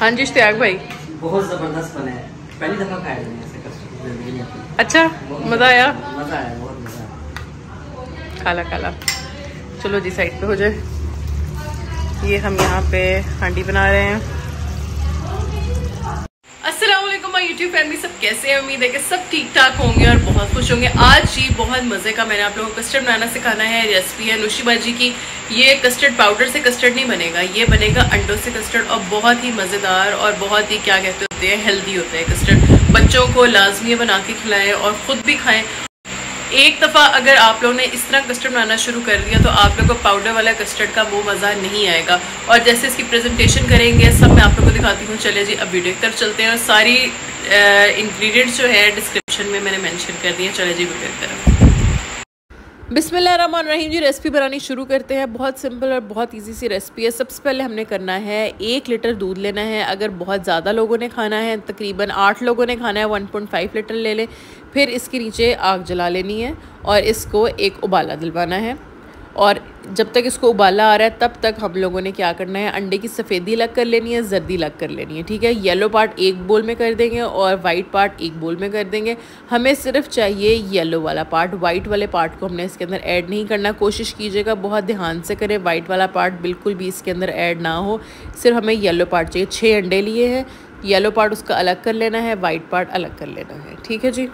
हाँ जी इश्तियाक भाई। बहुत ज़बरदस्त बने है। पहली दफ़ा खाया मैंने ऐसे। अच्छा मज़ा आया? मज़ा आया बहुत मज़ा काला काला चलो जी साइड पे हो जाए। ये हम यहाँ पे हांडी बना रहे हैं। यूट्यूब फैमिली सब कैसे हैं? उम्मीद है कि सब ठीक ठाक होंगे और बहुत खुश होंगे। आज जी बहुत मज़े का मैंने आप लोगों को कस्टर्ड बनाना सिखाना है। रेसिपी है नुशी बाजी की। ये कस्टर्ड पाउडर से कस्टर्ड नहीं बनेगा। ये बनेगा अंडों से कस्टर्ड और बहुत ही मज़ेदार और बहुत ही, क्या कहते होते हैं हेल्दी होता है कस्टर्ड बच्चों को लाजमी बना के खिलाएँ और ख़ुद भी खाएँ। एक दफ़ा अगर आप लोगों ने इस तरह कस्टर्ड बनाना शुरू कर दिया तो आप लोगों को पाउडर वाला कस्टर्ड का वो मज़ा नहीं आएगा। और जैसे इसकी प्रेजेंटेशन करेंगे, सब मैं आप लोगों को दिखाती हूँ। चले जी, अब वीडियो की तरफ़ चलते हैं और सारी इंग्रेडिएंट्स जो है डिस्क्रिप्शन में मैंने मेंशन कर दिए, चले जी वीडियो की तरफ़ बिसमीम जी रेसिपी बनानी शुरू करते हैं। बहुत सिंपल और बहुत इजी सी रेसिपी है। सबसे पहले हमने करना है एक लीटर दूध लेना है। अगर बहुत ज़्यादा लोगों ने खाना है, तकरीबन आठ लोगों ने खाना है वन पॉइंट फाइव लीटर ले लें। फिर इसके नीचे आग जला लेनी है और इसको एक उबाला दिलवाना है। और जब तक इसको उबाला आ रहा है, तब तक हम लोगों ने क्या करना है? अंडे की सफ़ेदी अलग कर लेनी है, जर्दी अलग कर लेनी है, ठीक है? येलो पार्ट एक बोल में कर देंगे और वाइट पार्ट एक बोल में कर देंगे। हमें सिर्फ़ चाहिए येलो वाला पार्ट वाइट वाले पार्ट को हमने इसके अंदर ऐड नहीं करना। कोशिश कीजिएगा, बहुत ध्यान से करें वाइट वाला पार्ट बिल्कुल भी इसके अंदर ऐड ना हो। सिर्फ़ हमें येलो पार्ट चाहिए। छः अंडे लिए हैं। येलो पार्ट उसका अलग कर लेना है वाइट पार्ट अलग कर लेना है, ठीक है जी?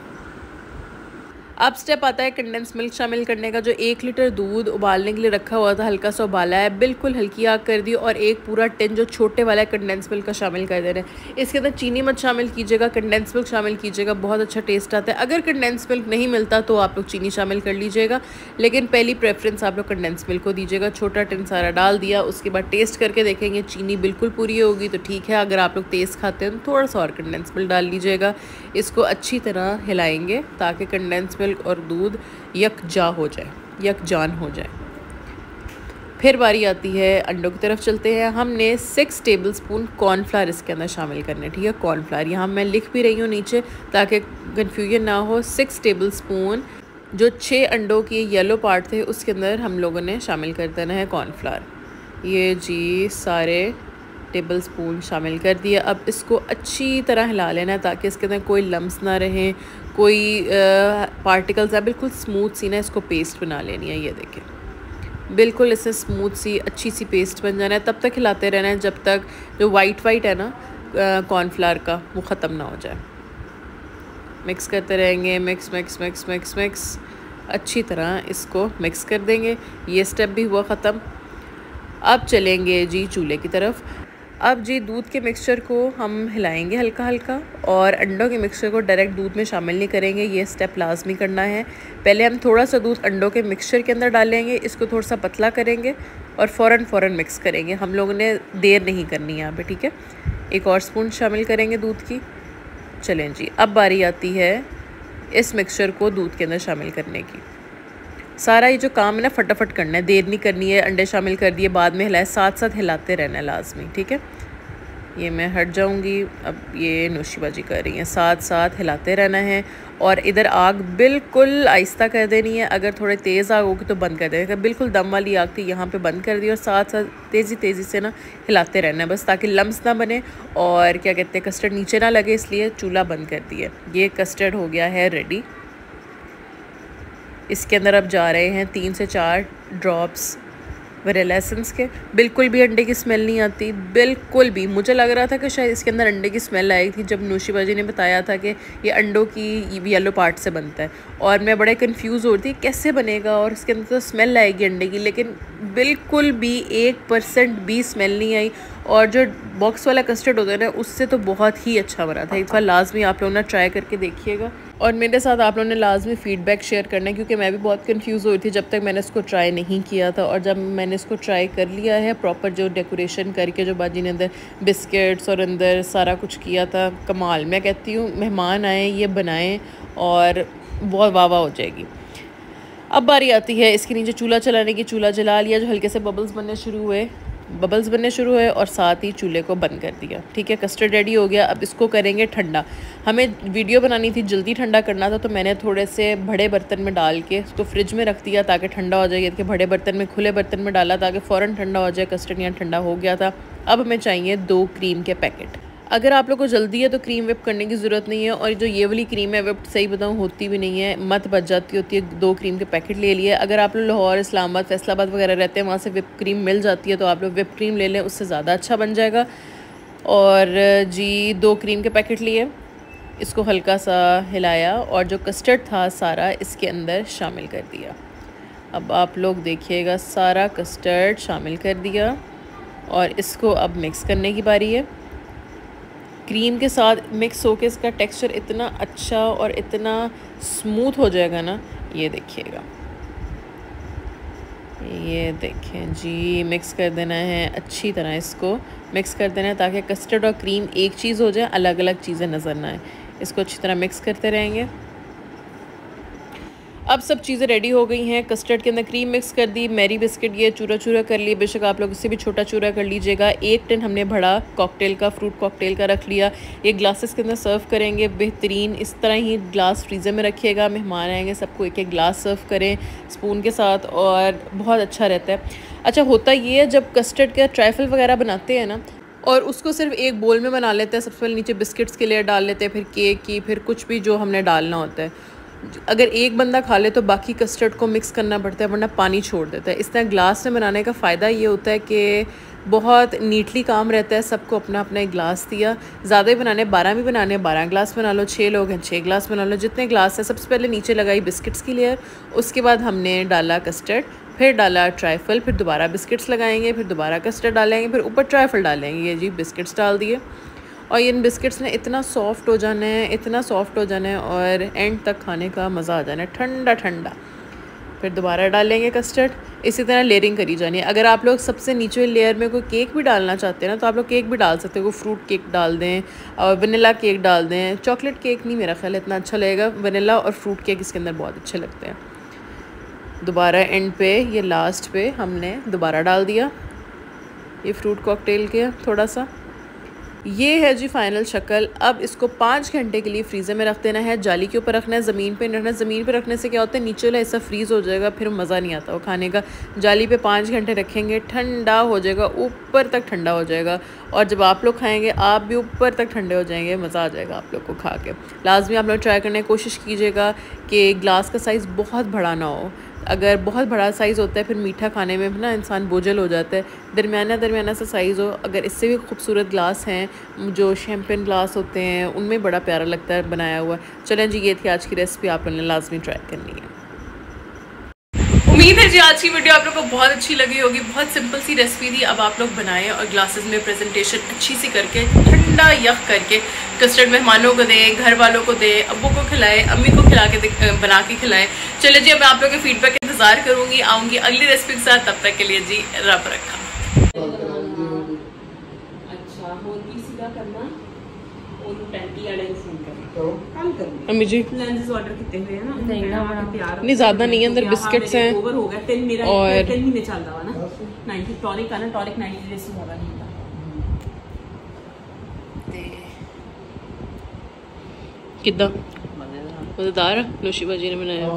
अब स्टेप आता है कंडेंस मिल्क शामिल करने का, जो एक लीटर दूध उबालने के लिए रखा हुआ था, हल्का सा उबाला है। बिल्कुल हल्की आग कर दी और एक पूरा टिन जो छोटे वाला है कंडेंस मिल्क का शामिल कर दे रहे हैं। इसके अंदर चीनी मत शामिल कीजिएगा कंडेंस मिल्क शामिल कीजिएगा, बहुत अच्छा टेस्ट आता है। अगर कंडेंस मिल्क नहीं मिलता तो आप लोग चीनी शामिल कर लीजिएगा, लेकिन पहली प्रेफरेंस आप लोग कंडेंस मिल्क को दीजिएगा। छोटा टिन सारा डाल दिया, उसके बाद टेस्ट करके देखेंगे, चीनी बिल्कुल पूरी होगी तो ठीक है। अगर आप लोग तेज़ खाते हैं तो थोड़ा सा और कंडेंस मिल्क डाल लीजिएगा। इसको अच्छी तरह हिलाएँगे, ताकि कंडेंस मिल्क और दूध यकजा हो जाए यकजान हो जाए। फिर बारी आती है अंडों की तरफ़ चलते हैं। हमने सिक्स टेबल स्पून कॉर्नफ्लावर इसके अंदर शामिल करने, ठीक है? कॉर्नफ्लावर यहाँ मैं लिख भी रही हूँ नीचे ताकि कन्फ्यूज़न ना हो। सिक्स टेबल स्पून जो छः अंडों के येलो पार्ट थे, उसके अंदर हम लोगों ने शामिल कर देना है कॉर्नफ्लावर ये जी सारे टेबल स्पून शामिल कर दिया। अब इसको अच्छी तरह हिला लेना है ताकि इसके अंदर कोई लम्स ना रहें, कोई पार्टिकल्स है, बिल्कुल स्मूथ सी ना इसको पेस्ट बना लेनी है, ये देखें। बिल्कुल इससे स्मूथ सी, अच्छी सी पेस्ट बन जाना है, तब तक हिलाते रहना है जब तक जो वाइट वाइट है ना कॉर्नफ्लावर का, वो ख़त्म ना हो जाए। मिक्स करते रहेंगे mix mix mix mix mix अच्छी तरह इसको मिक्स कर देंगे। ये स्टेप भी हुआ ख़त्म। अब चलेंगे जी चूल्हे की तरफ़। अब जी दूध के मिक्सचर को हम हिलाएँगे हल्का हल्का और अंडों के मिक्सचर को डायरेक्ट दूध में शामिल नहीं करेंगे, ये स्टेप लाजमी करना है। पहले हम थोड़ा सा दूध अंडों के मिक्सचर के अंदर डालेंगे, इसको थोड़ा सा पतला करेंगे और फ़ौर फ़ौर मिक्स करेंगे। हम लोगों ने देर नहीं करनी यहाँ पर ठीक है? एक और स्पून शामिल करेंगे दूध की। चलें जी, अब बारी आती है इस मिक्सचर को दूध के अंदर शामिल करने की। सारा ये जो काम है ना, फटाफट करना है। देर नहीं करनी है, अंडे शामिल कर दिए, बाद में हिलाए साथ साथ हिलाते रहना है लाजमी, ठीक है? ये मैं हट जाऊँगी। अब ये नोशीबाजी कर रही हैं। साथ साथ हिलाते रहना है और इधर आग बिल्कुल आहिस्ता कर देनी है। अगर थोड़े तेज़ आग होगी तो बंद कर देना बिल्कुल दम वाली आग थी, यहाँ पे बंद कर दी और साथ साथ तेज़ी तेज़ी से ना हिलाते रहना है। बस ताकि लम्स ना बने और क्या कहते हैं, कस्टर्ड नीचे ना लगे, इसलिए चूल्हा बंद कर दिया। ये कस्टर्ड हो गया है रेडी। इसके अंदर अब जा रहे हैं तीन से चार ड्रॉप्स वरेला एसेंस के। बिल्कुल भी अंडे की स्मेल नहीं आती, बिल्कुल भी। मुझे लग रहा था कि शायद इसके अंदर अंडे की स्मेल आई थी जब नोशीबाजी ने बताया था कि ये अंडों की येलो पार्ट से बनता है। और मैं बड़े कंफ्यूज हो रही थी, कैसे बनेगा? और इसके अंदर तो स्मेल आएगी अंडे की, लेकिन बिल्कुल भी एक परसेंट भी स्मेल नहीं आई। और जो बॉक्स वाला कस्टर्ड होता है ना, उससे तो बहुत ही अच्छा बना था। एक बार लाजमी आप लोगों ने ट्राई करके देखिएगा। और मेरे साथ आप लोगों ने लाजमी फ़ीडबैक शेयर करना है, क्योंकि मैं भी बहुत कंफ्यूज हुई थी जब तक मैंने इसको ट्राई नहीं किया था। और जब मैंने इसको ट्राई कर लिया है प्रॉपर जो डेकोरेशन करके, जो बाजी ने अंदर बिस्किट्स और अंदर सारा कुछ किया था, कमाल। मैं कहती हूँ, मेहमान आएँ, ये बनाएँ और बहुत वाह हो जाएगी। अब बारी आती है इसके नीचे चूल्हा चलाने की। चूल्हा जला लिया, जो हल्के से बबल्स बनने शुरू हुए। बबल्स बनने शुरू हुए और साथ ही चूल्हे को बंद कर दिया। ठीक है कस्टर्ड रेडी हो गया, अब इसको करेंगे ठंडा। हमें वीडियो बनानी थी जल्दी ठंडा करना था तो मैंने थोड़े से बड़े बर्तन में डाल के उसको फ्रिज में रख दिया ताकि ठंडा हो जाए, कि बड़े बर्तन में, खुले बर्तन में डाला ताकि फ़ौरन ठंडा हो जाए कस्टर्ड यहाँ ठंडा हो गया था। अब हमें चाहिए दो क्रीम के पैकेट अगर आप लोग को जल्दी है तो क्रीम विप करने की ज़रूरत नहीं है और जो ये वाली क्रीम है विप सही बताऊँ, होती भी नहीं है। मत बच जाती होती है, दो क्रीम के पैकेट ले लिए। अगर आप लोग लाहौर, इस्लामाबाद, फैसलाबाद वगैरह रहते हैं, वहाँ से विप क्रीम मिल जाती है तो आप लोग विप क्रीम ले लें, उससे ज़्यादा अच्छा बन जाएगा। और जी, दो क्रीम के पैकेट लिए। इसको हल्का सा हिलाया और जो कस्टर्ड था सारा इसके अंदर शामिल कर दिया। अब आप लोग देखिएगा, सारा कस्टर्ड शामिल कर दिया। और इसको अब मिक्स करने की बारी है। क्रीम के साथ मिक्स होके इसका टेक्सचर इतना अच्छा और इतना स्मूथ हो जाएगा ना, ये देखिएगा। ये देखें जी मिक्स कर देना है अच्छी तरह इसको। मिक्स कर देना है ताकि कस्टर्ड और क्रीम एक चीज़ हो जाए अलग अलग चीज़ें नज़र ना आए। इसको अच्छी तरह मिक्स करते रहेंगे। अब सब चीज़ें रेडी हो गई हैं। कस्टर्ड के अंदर क्रीम मिक्स कर दी मैरी बिस्किट ये चूरा चूरा कर लिए। बेशक आप लोग इससे भी छोटा चूरा कर लीजिएगा। एक टिन हमने बड़ा कॉकटेल का फ्रूट कॉकटेल का रख लिया। ये ग्लासेस के अंदर सर्व करेंगे। बेहतरीन इस तरह ही ग्लास फ्रीज़र में रखिएगा। मेहमान आएँगे, सबको एक एक ग्लास सर्व करें स्पून के साथ और बहुत अच्छा रहता है। अच्छा होता ये है जब कस्टर्ड का ट्राइफल वगैरह बनाते हैं ना और उसको सिर्फ़ एक बोल में बना लेते हैं। सबसे पहले नीचे बिस्किट्स के लेयर डाल लेते हैं, फिर केक की, फिर कुछ भी जो हमने डालना होता है। अगर एक बंदा खा ले तो बाकी कस्टर्ड को मिक्स करना पड़ता है, वरना पानी छोड़ देता है। इस तरह ग्लास में बनाने का फ़ायदा ये होता है कि बहुत नीटली काम रहता है, सबको अपना अपना एक ग्लास दिया। ज़्यादा ही बनाने, बारह भी बनाने, बारह ग्लास बना लो छः लोग हैं छः ग्लास बना लो। जितने ग्लास है, सबसे पहले नीचे लगाई बिस्किट्स की लेयर उसके बाद हमने डाला कस्टर्ड फिर डाला ट्राइफल फिर दोबारा बिस्किट्स लगाएँगे, फिर दोबारा कस्टर्ड डालेंगे फिर ऊपर ट्राइफल डालेंगे ये जी बिस्किट्स डाल दिए। और इन बिस्किट्स ने इतना सॉफ्ट हो जाना है, इतना सॉफ्ट हो जाना है और एंड तक खाने का मज़ा आ जाना है, ठंडा ठंडा। फिर दोबारा डालेंगे कस्टर्ड। इसी तरह लेयरिंग करी जानी है। अगर आप लोग सबसे नीचे लेयर में कोई केक भी डालना चाहते हैं ना तो आप लोग केक भी डाल सकते हो। फ्रूट केक डाल दें और वनीला केक डाल दें। चॉकलेट केक नहीं, मेरा ख्याल इतना अच्छा लगेगा। वनीला और फ्रूट केक इसके अंदर बहुत अच्छे लगते हैं। दोबारा एंड पे, ये लास्ट पे हमने दोबारा डाल दिया। ये फ्रूट कॉकटेल के थोड़ा सा। ये है जी फाइनल शक्ल। अब इसको पाँच घंटे के लिए फ्रीज़र में रख देना है। जाली के ऊपर रखना है, ज़मीन पे रखना है। ज़मीन पे रखने से क्या होता है? नीचे वाला ऐसा फ्रीज़ हो जाएगा, फिर मज़ा नहीं आता वो खाने का। जाली पे पाँच घंटे रखेंगे, ठंडा हो जाएगा, ऊपर तक ठंडा हो जाएगा। और जब आप लोग खाएँगे, आप भी ऊपर तक ठंडे हो जाएँगे, मज़ा आ जाएगा आप लोग को खा के। लाजमी आप लोग ट्राई करने की कोशिश कीजिएगा कि ग्लास का साइज़ बहुत बड़ा ना हो। अगर बहुत बड़ा साइज़ होता है, फिर मीठा खाने में ना इंसान बोझल हो जाता है। दरमियाना दरमियाना सा साइज़ हो, अगर इससे भी खूबसूरत ग्लास हैं, जो शैम्पेन ग्लास होते हैं, उनमें बड़ा प्यारा लगता है बनाया हुआ। चलें जी, ये थी आज की रेसिपी आप लोगों ने लाजमी ट्राई करनी है। उम्मीद है जी, आज की वीडियो आप लोग को बहुत अच्छी लगी होगी। बहुत सिंपल सी रेसिपी थी, अब आप लोग बनाएँ और ग्लासेस में प्रेजेंटेशन अच्छी सी करके, ठंडा यख करके कस्टर्ड मेहमानों को दें घर वालों को दें अब्बू को खिलाएँ, अम्मी को खिला के बना के खिलाएँ। चले जी, अब आप लोग के फीडबैक इंतज़ार करूँगी आऊँगी अगली रेसिपी के साथ तब तक के लिए जी रब रखा। तो? अम्मी जी। लंचेस ऑर्डर किए हुए हैं ना? नहीं ना नहीं हाँ, ज़्यादा नहीं अंदर बिस्किट्स हम्म। हैं। ओवर हो गया। तेल मेरा और तेल नहीं में चल ना। 90 टॉनिक का ना टॉनिक 90 डेज़ ज़्यादा नहीं था किदा मज़ेदार। नौशीबा जी ने बनाया।